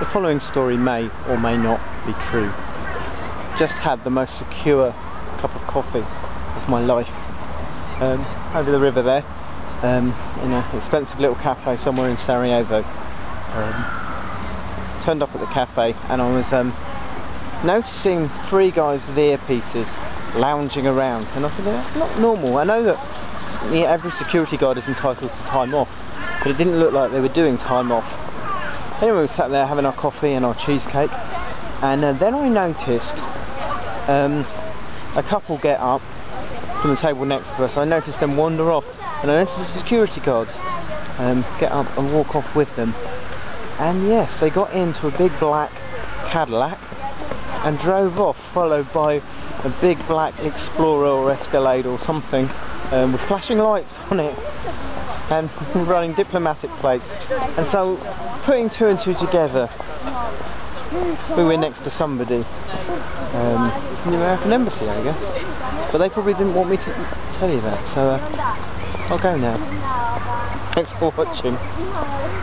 The following story may or may not be true. Just had the most secure cup of coffee of my life um, over the river there um, in an expensive little cafe somewhere in Sarajevo. Um, turned up at the cafe and I was um, noticing three guys with earpieces lounging around and I said that's not normal. I know that every security guard is entitled to time off but it didn't look like they were doing time off. Anyway, we sat there having our coffee and our cheesecake and uh, then I noticed um, a couple get up from the table next to us. I noticed them wander off and I noticed the security guards um, get up and walk off with them. And yes, they got into a big black Cadillac and drove off, followed by a big black Explorer or Escalade or something um, with flashing lights on it and running diplomatic plates. And so, putting two and two together, we were next to somebody um, from the American Embassy, I guess. But they probably didn't want me to tell you that, so uh, I'll go now. Thanks for watching.